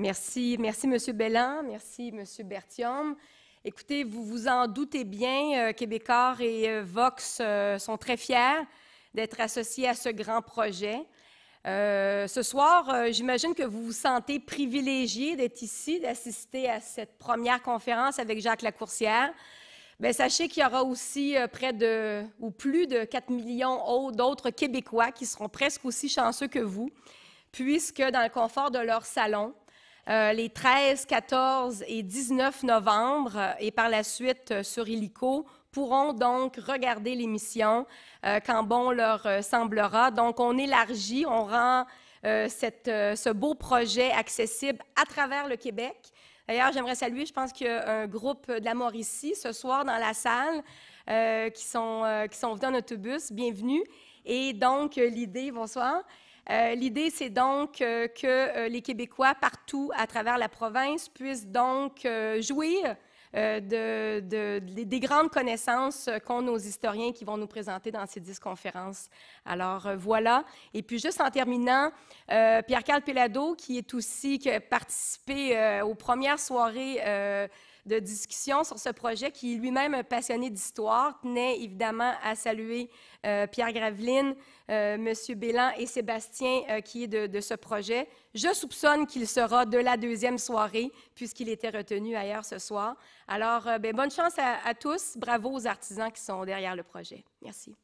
Merci, merci M. Bellan, merci M. Bertium. Écoutez, vous vous en doutez bien, euh, Québécois et euh, Vox euh, sont très fiers d'être associés à ce grand projet. ce soir, j'imagine que vous vous sentez privilégié d'être ici, d'assister à cette première conférence avec Jacques Lacourcière. Bien, sachez qu'il y aura aussi près de, ou plus de 4 millions d'autres Québécois qui seront presque aussi chanceux que vous, puisque dans le confort de leur salon, euh, les 13, 14 et 19 novembre euh, et par la suite euh, sur Illico pourront donc regarder l'émission quand bon leur semblera. Donc, on élargit, on rend ce beau projet accessible à travers le Québec. D'ailleurs, j'aimerais saluer, je pense qu'il y a un groupe de la Mauricie ce soir dans la salle qui, sont, qui sont venus en autobus. Bienvenue. Et donc, l'idée, bonsoir, euh, l'idée, c'est donc euh, que euh, les Québécois partout à travers la province puissent donc jouir des grandes connaissances qu'ont nos historiens qui vont nous présenter dans ces dix conférences. Alors voilà. Et puis juste en terminant, Pierre-Carl Pelado, qui est aussi qui a participé aux premières soirées de discussion sur ce projet, qui est lui-même passionné d'histoire, tenait évidemment à saluer euh, Pierre Graveline, euh, M. Bélan et Sébastien, euh, qui est de, ce projet. Je soupçonne qu'il sera de la deuxième soirée, puisqu'il était retenu ailleurs ce soir. Alors, ben, bonne chance à tous. Bravo aux artisans qui sont derrière le projet. Merci.